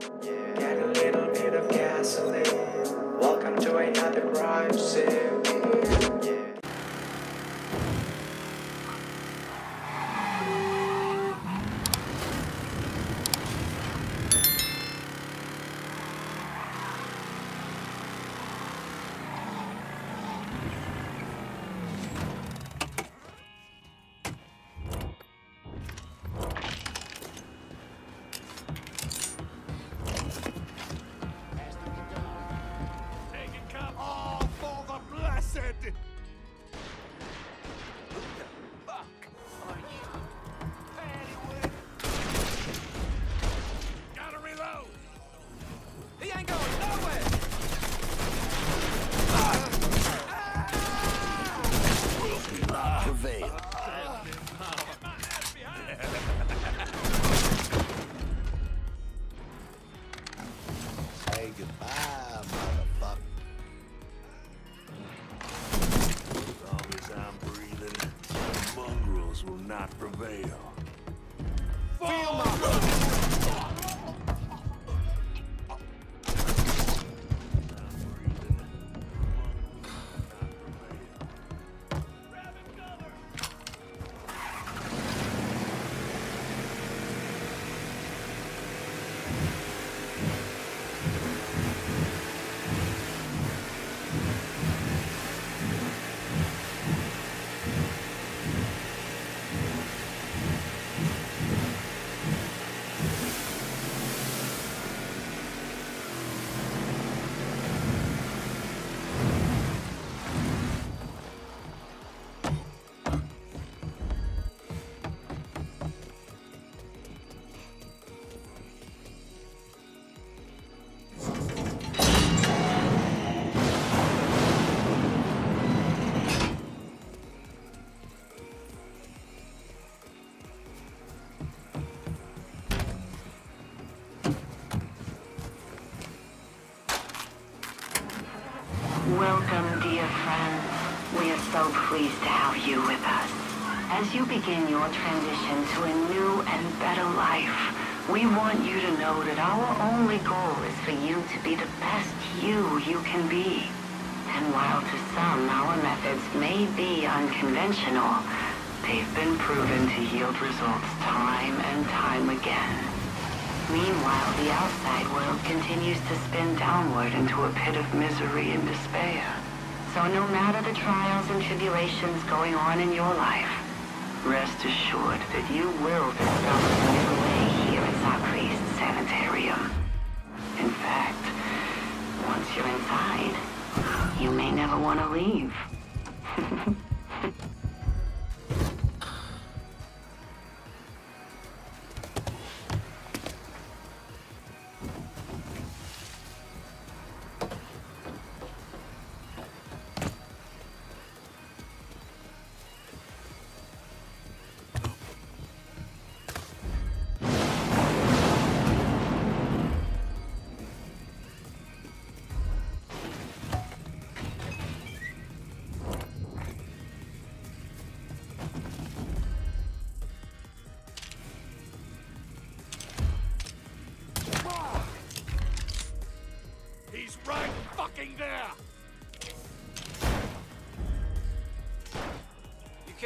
Get a little bit of gasoline. Welcome to another crime scene. Not prevail. As you begin your transition to a new and better life, we want you to know that our only goal is for you to be the best you you can be. And while to some our methods may be unconventional, they've been proven to yield results time and time again. Meanwhile, the outside world continues to spin downward into a pit of misery and despair. So no matter the trials and tribulations going on in your life, rest assured that you will discover a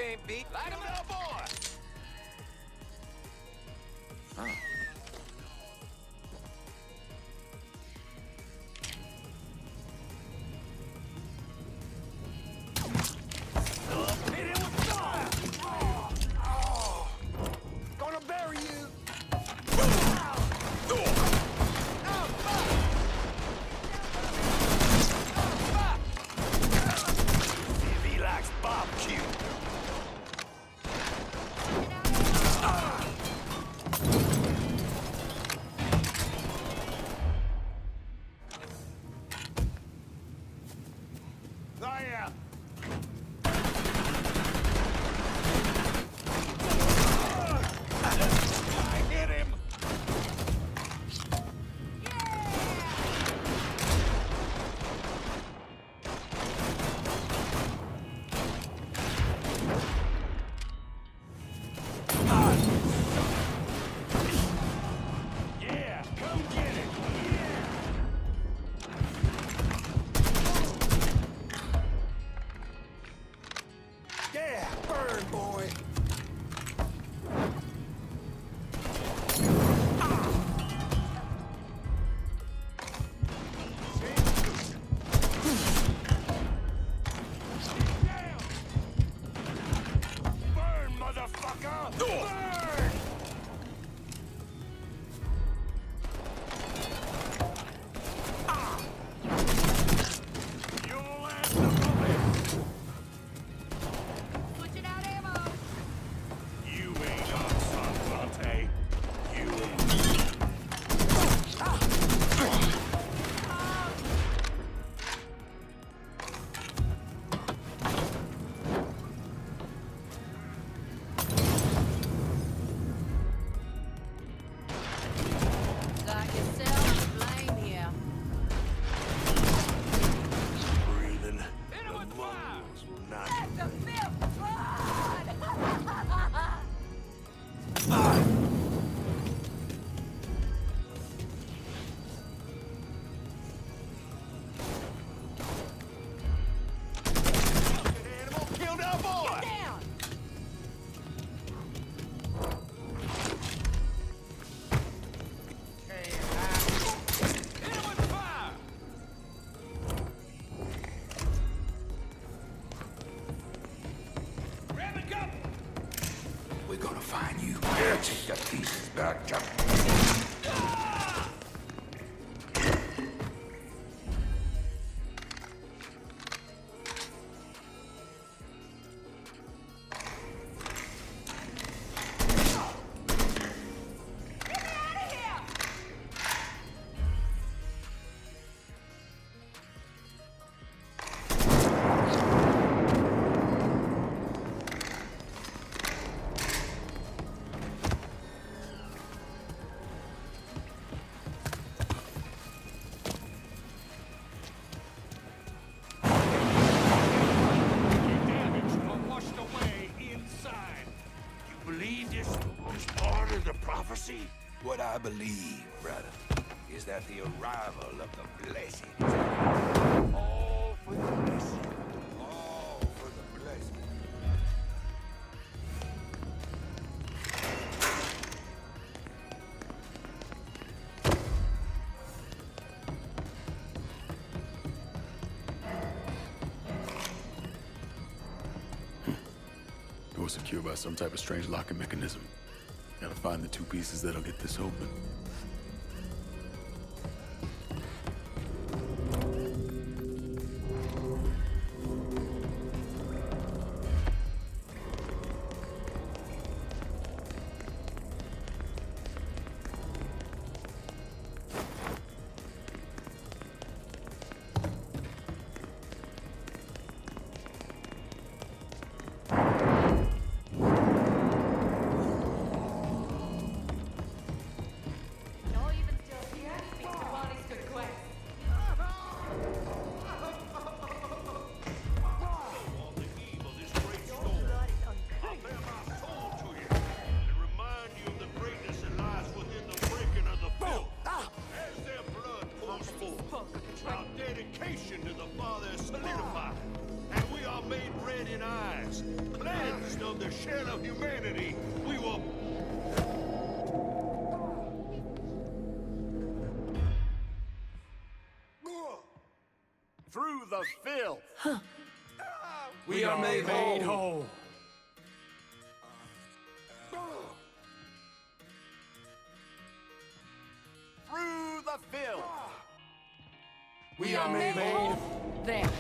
Can't beat. Light him up, boy! at the arrival of the blessed. All for the blessed. All for the blessed. Door secured by some type of strange locking mechanism. Gotta find the two pieces that'll get this open. of filth. Huh. We, we, are, made, made, whole. whole. Through the filth. We, we are, are made, made whole. There.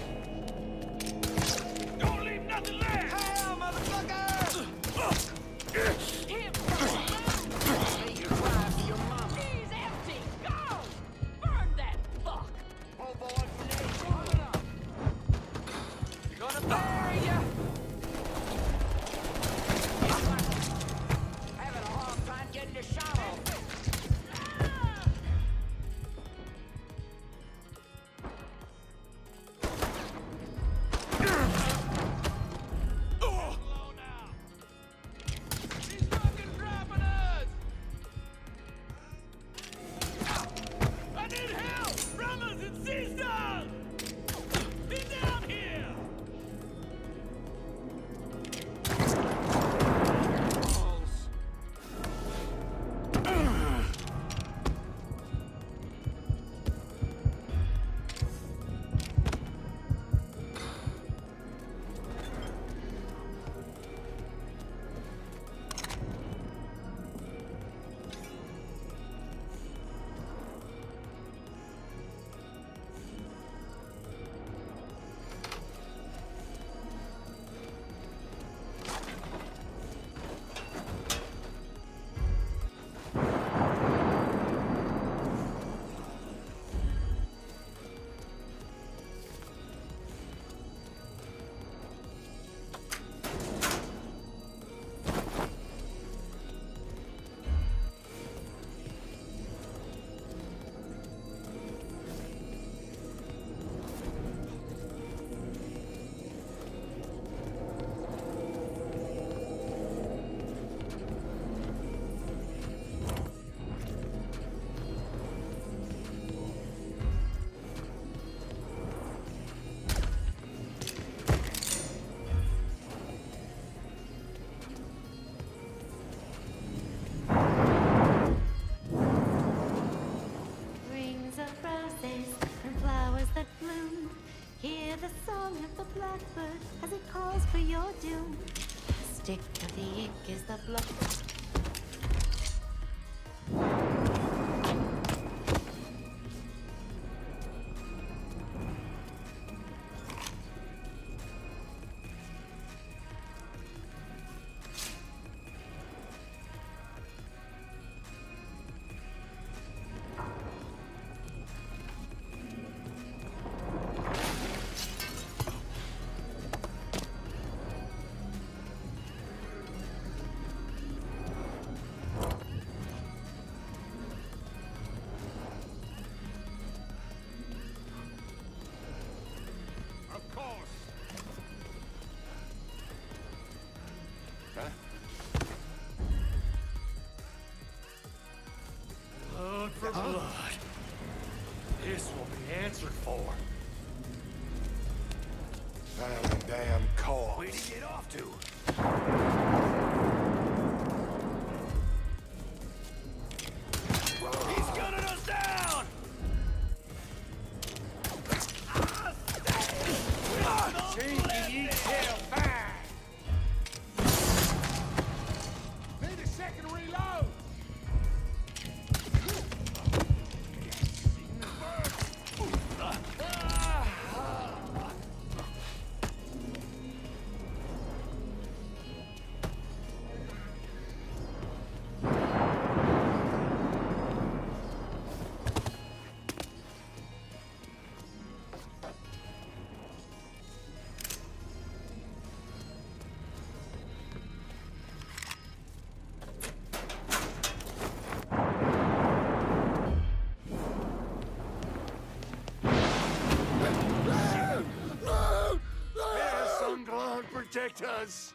Spectres!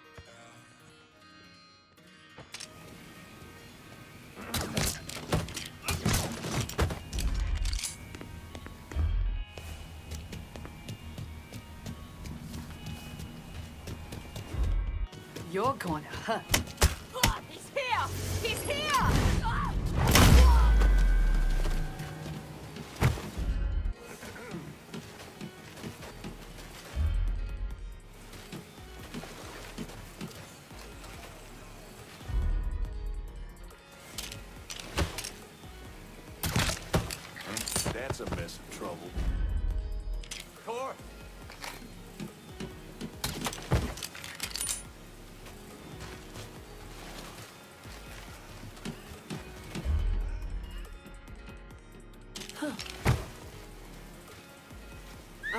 You're going to hurt. He's here! He's here!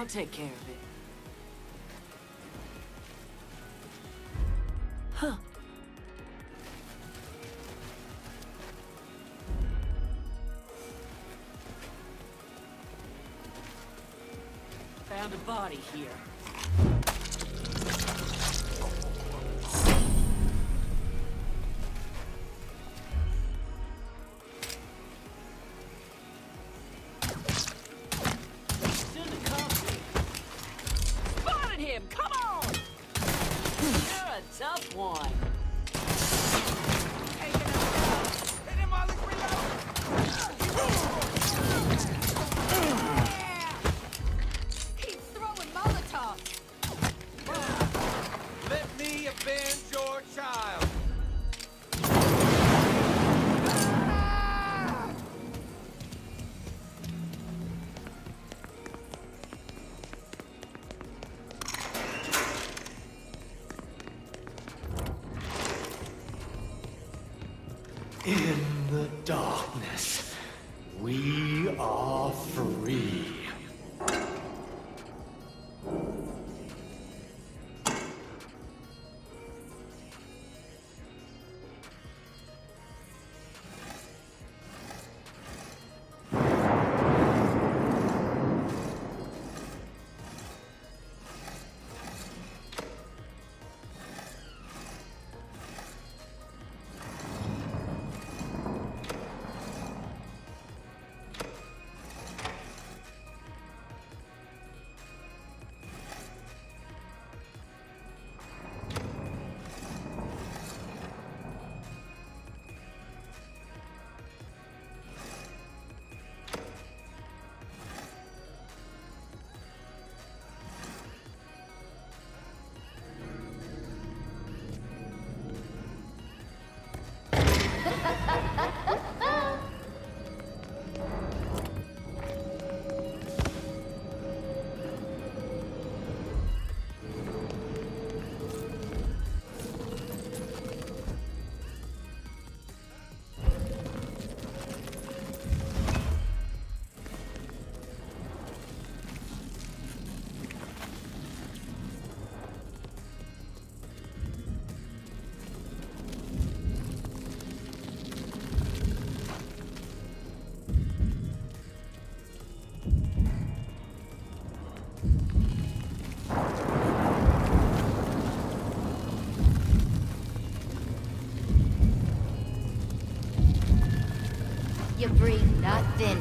I'll take care of it. Huh. Found a body here.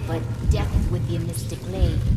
But death with your mystic blade.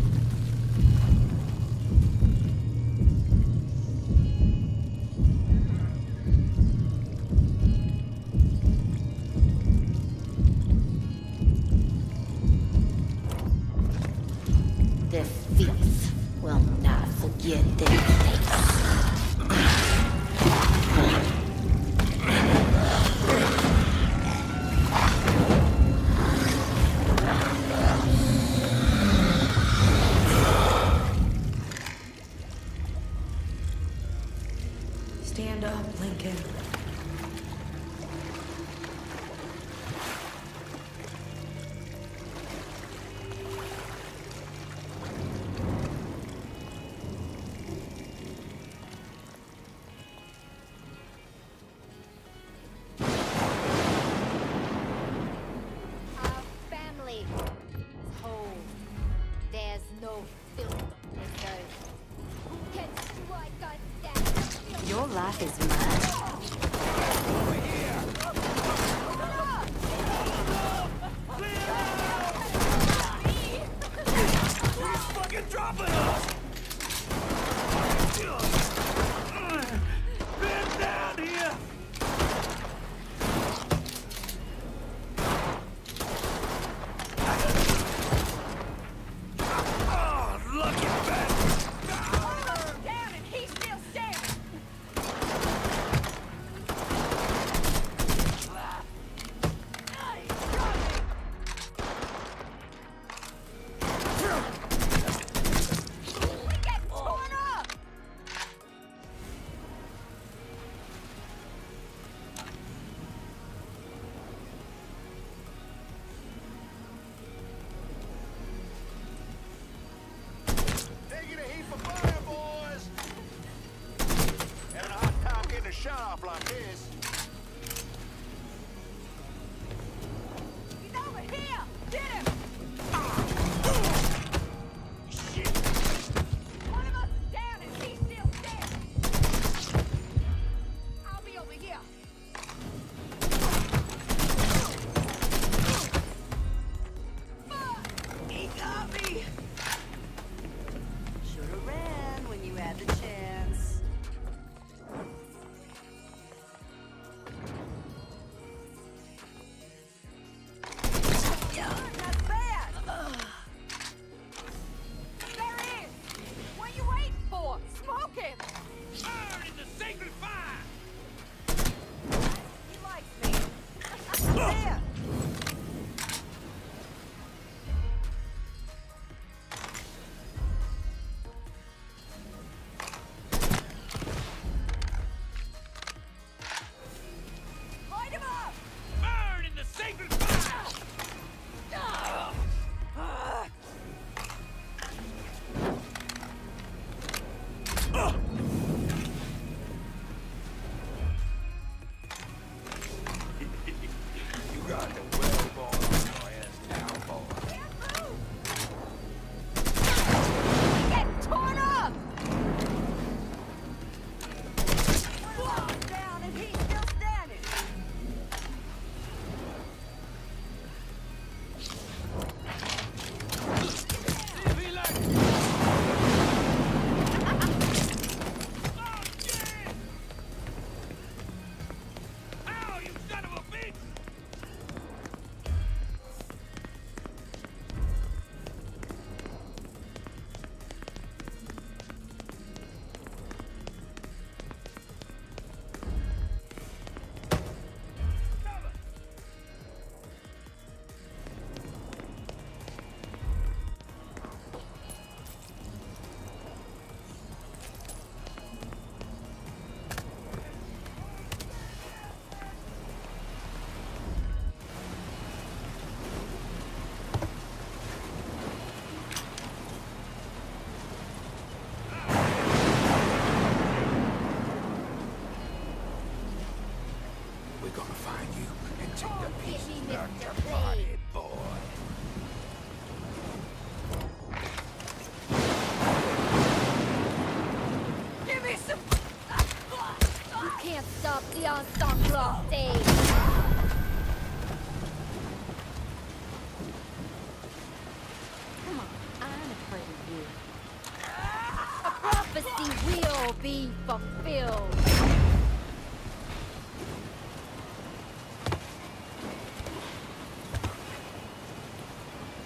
Be fulfilled.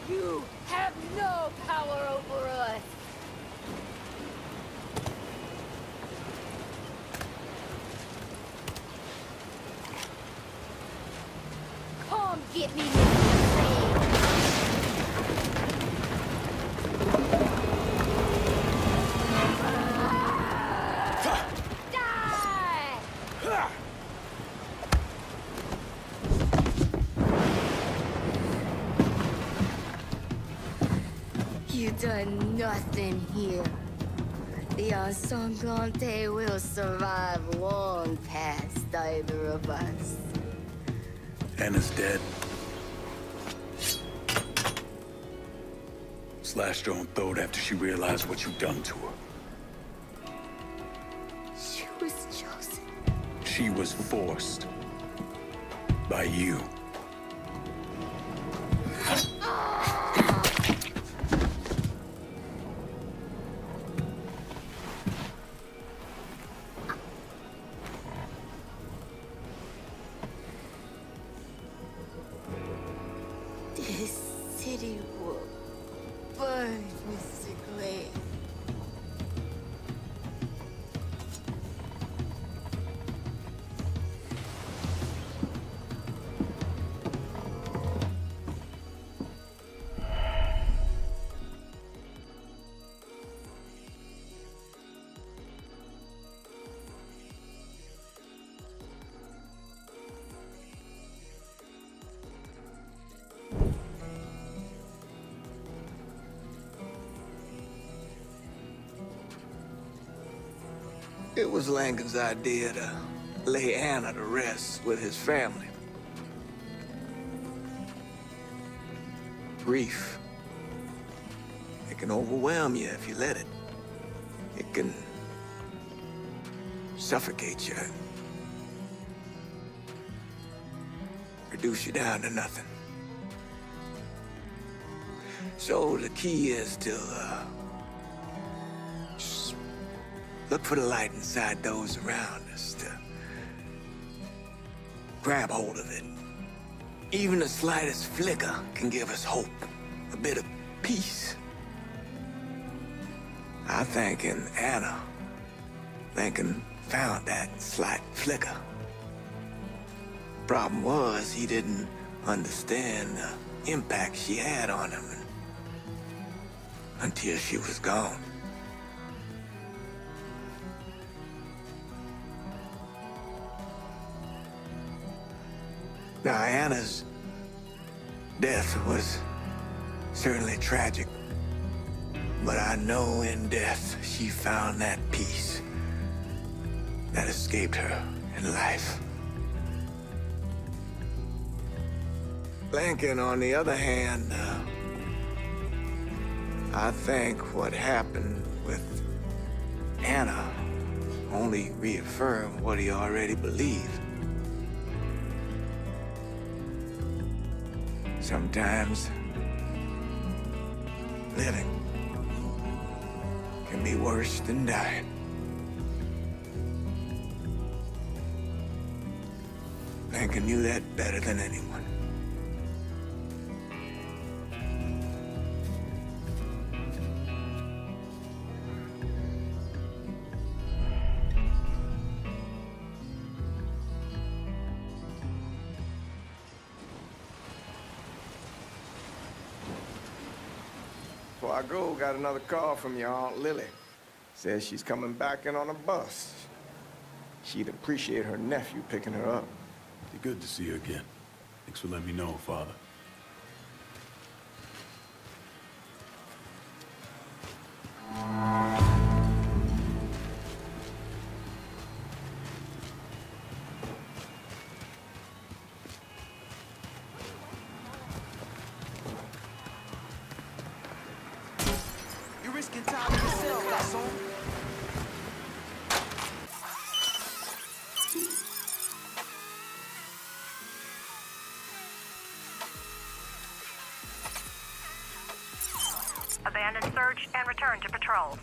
You have no power over us. Come get me, done nothing here. The Ensanglante will survive long past either of us. Anna's dead. Slashed her own throat after she realized what you'd done to her. She was chosen. She was forced. By you. It was Lincoln's idea to lay Anna to rest with his family. Grief. It can overwhelm you if you let it. It can suffocate you. Reduce you down to nothing. So the key is to uh, look for the light inside those around us to grab hold of it. Even the slightest flicker can give us hope, a bit of peace. I think in Anna, Lincoln found that slight flicker. Problem was, he didn't understand the impact she had on him until she was gone. Now, Anna's death was certainly tragic. But I know in death she found that peace that escaped her in life. Lincoln, on the other hand, uh, I think what happened with Anna only reaffirmed what he already believed. Sometimes living can be worse than dying. Lincoln knew that better than anyone. Got another call from your Aunt Lily. Says she's coming back in on a bus. She'd appreciate her nephew picking her up. Be good to see you again. Thanks for letting me know, Father. return to patrol.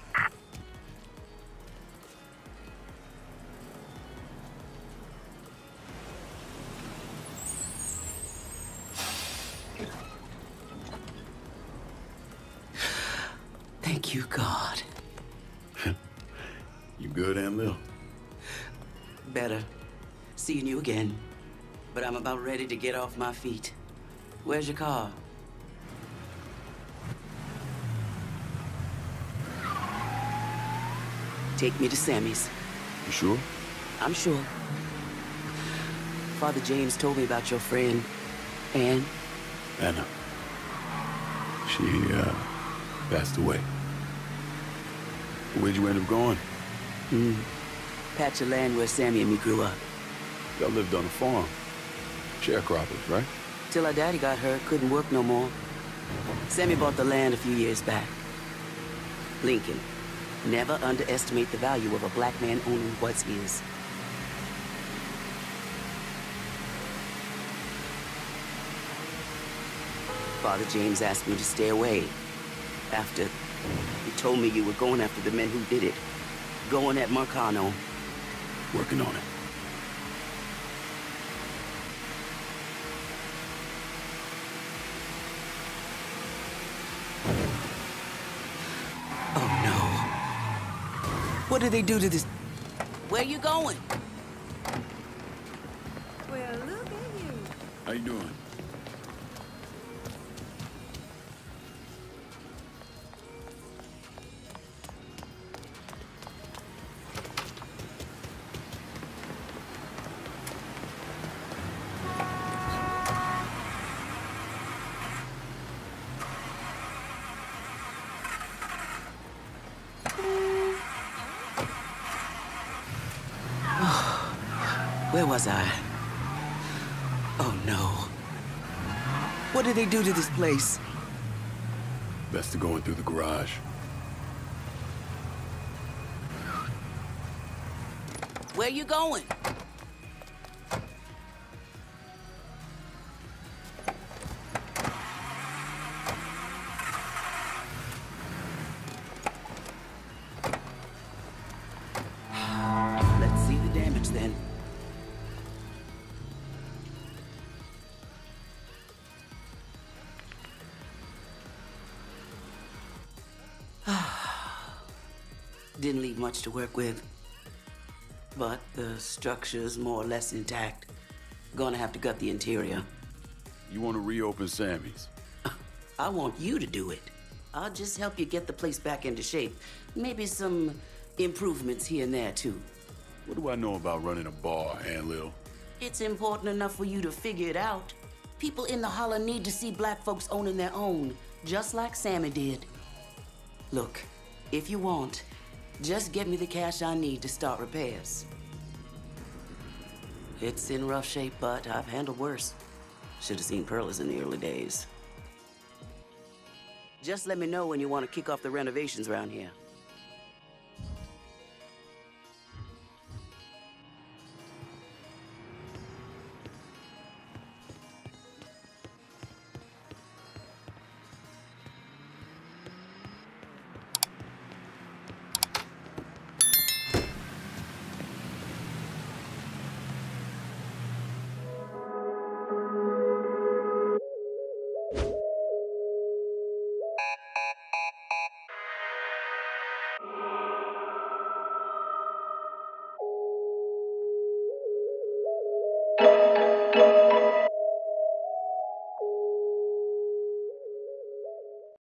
Thank you, God. you good, Aunt Lil? Better. Seeing you again. But I'm about ready to get off my feet. Where's your car? Take me to Sammy's. You sure? I'm sure. Father James told me about your friend, Anne. Anna. She, uh, passed away. Where'd you end up going? Hmm. Patch of land where Sammy and me grew up. Y'all lived on a farm. Sharecroppers, right? Till our daddy got hurt, couldn't work no more. Sammy bought the land a few years back. Lincoln, never underestimate the value of a black man owning what's his. Father James asked me to stay away. After he told me you were going after the men who did it. Going at Marcano. Working on it. Oh no. What did they do to this? Where you going? Well, look at you. How you doing? Was I? Oh no. What did they do to this place? Best to go in through the garage. Where you going? Much to work with. But the structure's more or less intact. Gonna have to gut the interior. You want to reopen Sammy's? I want you to do it. I'll just help you get the place back into shape. Maybe some improvements here and there, too. What do I know about running a bar, Aunt Lil? It's important enough for you to figure it out. People in the holler need to see black folks owning their own, just like Sammy did. Look, if you want, just get me the cash I need to start repairs. It's in rough shape, but I've handled worse. Should have seen Pearlers in the early days. Just let me know when you want to kick off the renovations around here.